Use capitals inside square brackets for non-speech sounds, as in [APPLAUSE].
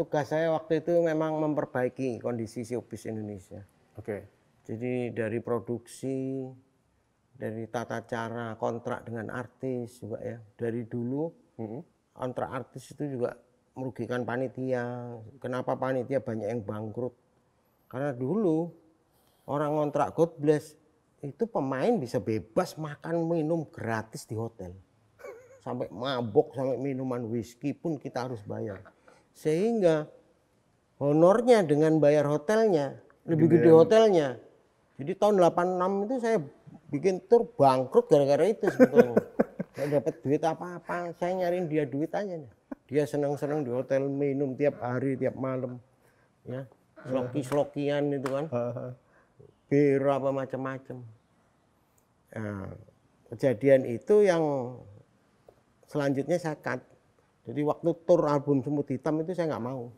tugas saya waktu itu memang memperbaiki kondisi showbiz Indonesia. Oke. Jadi dari produksi, dari tata cara kontrak dengan artis juga ya. Dari dulu Mm-mm. kontrak artis itu juga merugikan panitia. Kenapa panitia banyak yang bangkrut? Karena dulu orang kontrak God bless itu pemain bisa bebas makan minum gratis di hotel. Sampai mabok, sampai minuman whisky pun kita harus bayar. Sehingga honornya dengan bayar hotelnya lebih gede hotelnya. Jadi tahun 86 itu saya bikin tur bangkrut gara-gara itu sebetulnya. [LAUGHS] Saya dapat duit apa-apa, saya nyariin dia duit aja nih. Dia senang-senang di hotel minum tiap hari, tiap malam. Ya, sloki-slokian itu kan. [LAUGHS] Bir apa macam-macam. Nah, kejadian itu yang selanjutnya saya cut. Jadi waktu tur album Semut Hitam itu saya nggak mau.